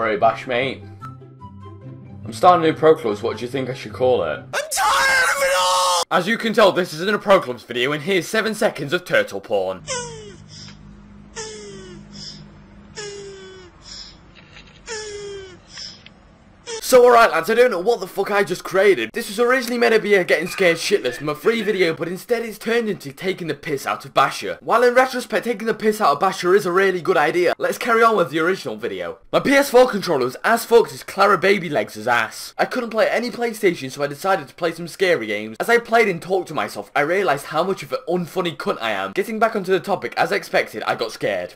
Alright, Bash mate. I'm starting a new Pro Clubs, what do you think I should call it? I'm tired of it all! As you can tell, this isn't a Pro Clubs video, and here's 7 seconds of turtle porn. So alright lads, I don't know what the fuck I just created. This was originally meant to be a getting scared shitless from a free video, but instead it's turned into taking the piss out of Basher. While in retrospect, taking the piss out of Basher is a really good idea, let's carry on with the original video. My PS4 controller was as fucked as Clara Baby Legs' ass. I couldn't play any PlayStation, so I decided to play some scary games. As I played and talked to myself, I realised how much of an unfunny cunt I am. Getting back onto the topic, as expected, I got scared.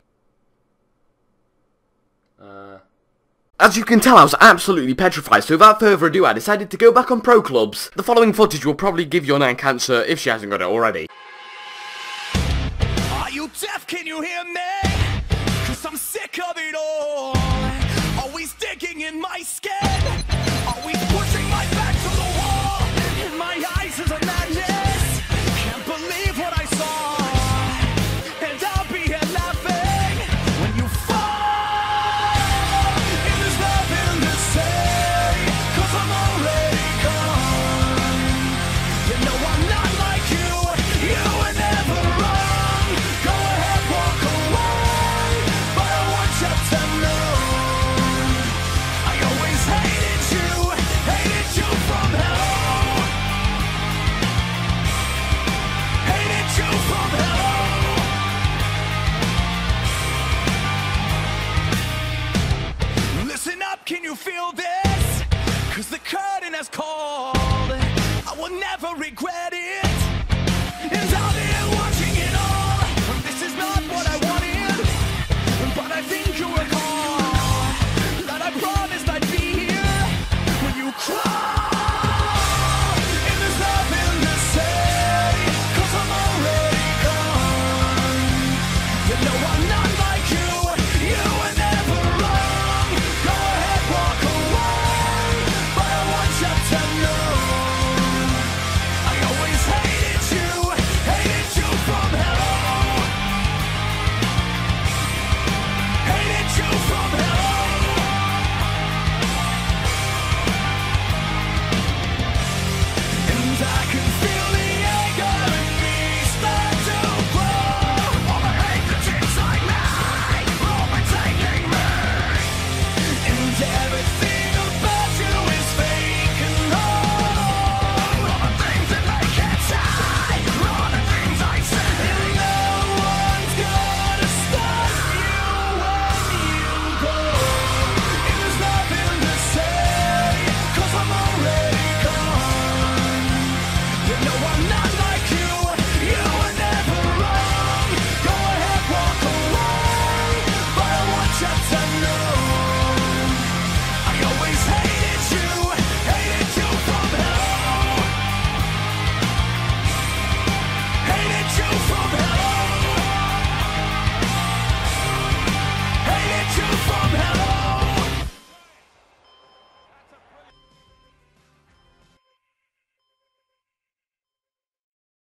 As you can tell, I was absolutely petrified, so without further ado, I decided to go back on Pro Clubs. The following footage will probably give your nan cancer if she hasn't got it already. Are you deaf? Can you hear me? Cause I'm sick this Cause the curtain has called. I will never regret it. And I'll be